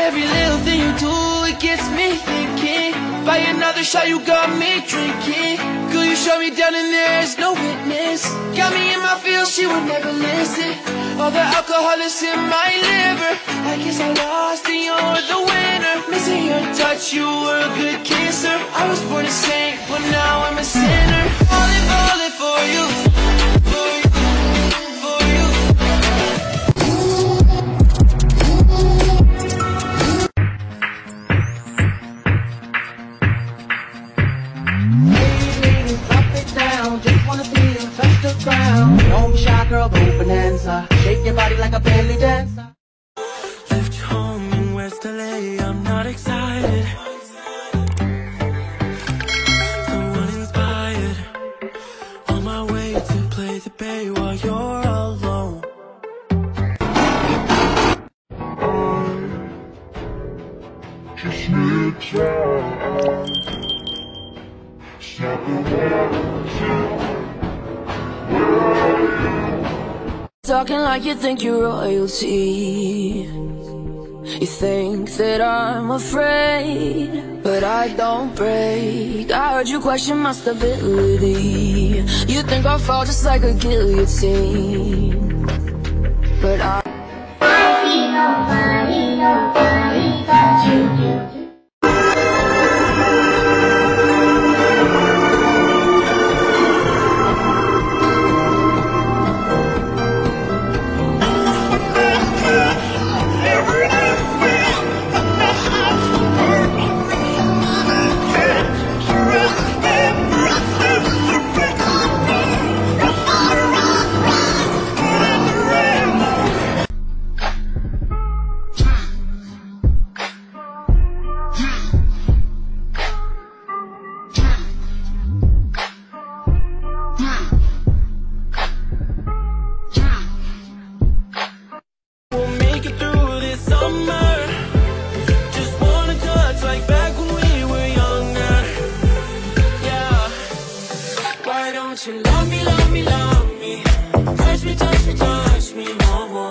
Every little thing you do, it gets me thinking. By another shot, you got me drinking. Girl, you shut me down and there's no witness. Got me in my feels, she would never listen. All the alcohol is in my liver. I guess I lost and you're the winner. Missing your touch, you were a good kisser. I was born a saint, but now I'm a sinner. Falling, falling for you. Girl, go bonanza. Shake your body like a belly dancer. Left home in West LA, I'm not excited. So uninspired. On my way to play the bay while you're alone. Talking like you think you're royalty. You think that I'm afraid, but I don't break. I heard you question my stability. You think I'll fall just like a guillotine, but I. Nobody, nobody, nobody but you You love me, love me, love me? Touch me, touch me, touch me no more.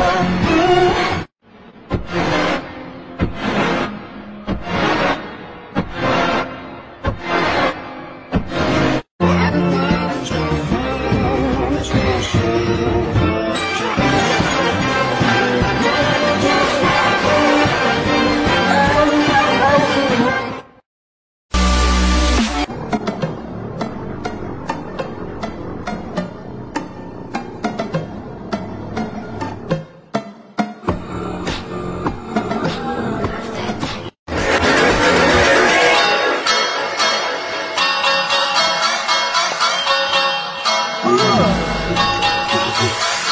Thank you.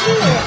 Ooh.